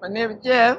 My name is Jeff.